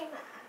thêm ạ.